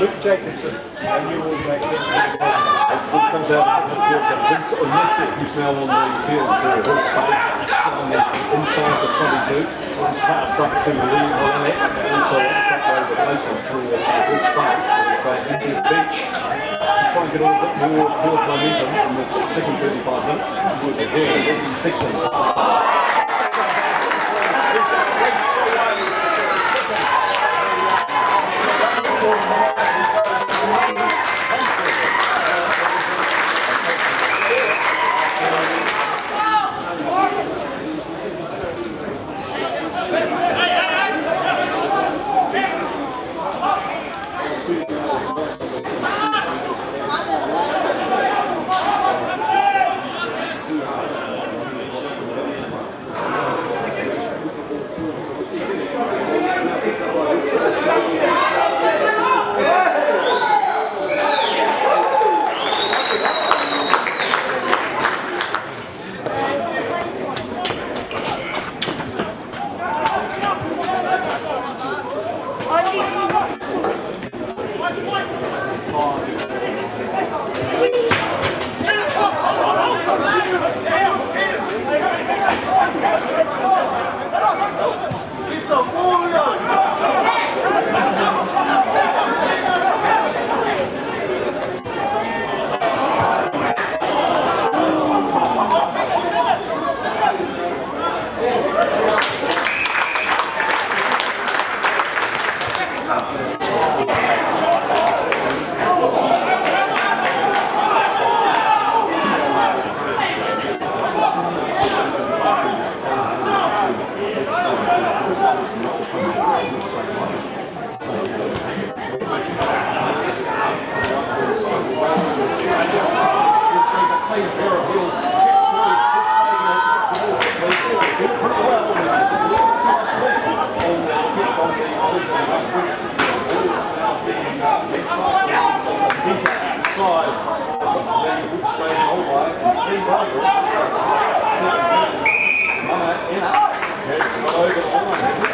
Luke Jacobson, and you will make him As Luke comes out of the field, Vince Onesi, who's now on the field for Bay, is strong inside the 22. Runs past up to Lee Holinet, also on the front row of the placement for. But into the beach to try and get a little bit more forward momentum in the second 35 minutes. With the here, Wilson 16. It's a outside. Then you would stay mobile and clean over. Seven, ten. Come on. Heads over the line.